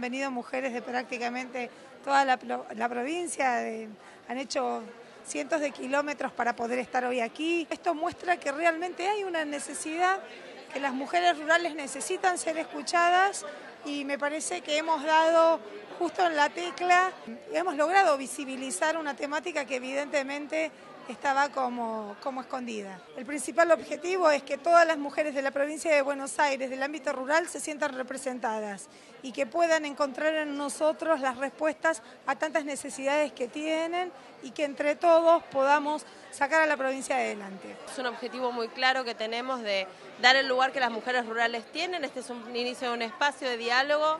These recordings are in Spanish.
Han venido mujeres de prácticamente toda la, provincia, han hecho cientos de kilómetros para poder estar hoy aquí. Esto muestra que realmente hay una necesidad, que las mujeres rurales necesitan ser escuchadas y me parece que hemos dado justo en la tecla, hemos logrado visibilizar una temática que evidentemente estaba como, como escondida. El principal objetivo es que todas las mujeres de la provincia de Buenos Aires, del ámbito rural, se sientan representadas y que puedan encontrar en nosotros las respuestas a tantas necesidades que tienen y que entre todos podamos sacar a la provincia adelante. Es un objetivo muy claro que tenemos de dar el lugar que las mujeres rurales tienen. Este es un inicio de un espacio de diálogo,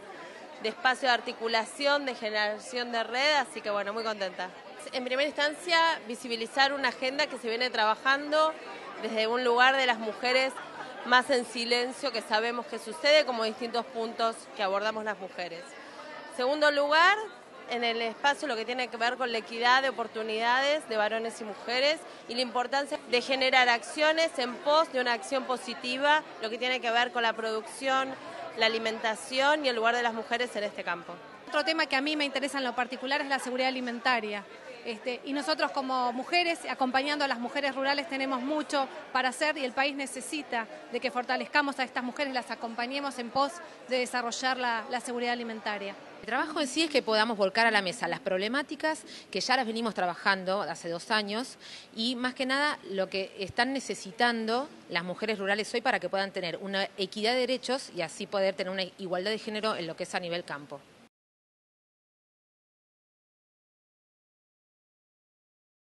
de espacio de articulación, de generación de red, así que bueno, muy contenta en primera instancia, visibilizar una agenda que se viene trabajando desde un lugar de las mujeres más en silencio que sabemos que sucede, como distintos puntos que abordamos las mujeres. Segundo lugar, en el espacio lo que tiene que ver con la equidad de oportunidades de varones y mujeres y la importancia de generar acciones en pos de una acción positiva, lo que tiene que ver con la producción, la alimentación y el lugar de las mujeres en este campo. Otro tema que a mí me interesa en lo particular es la seguridad alimentaria. Este, y nosotros como mujeres, acompañando a las mujeres rurales, tenemos mucho para hacer y el país necesita de que fortalezcamos a estas mujeres, las acompañemos en pos de desarrollar la, la seguridad alimentaria. El trabajo en sí es que podamos volcar a la mesa las problemáticas que ya las venimos trabajando hace dos años y más que nada lo que están necesitando las mujeres rurales hoy para que puedan tener una equidad de derechos y así poder tener una igualdad de género en lo que es a nivel campo.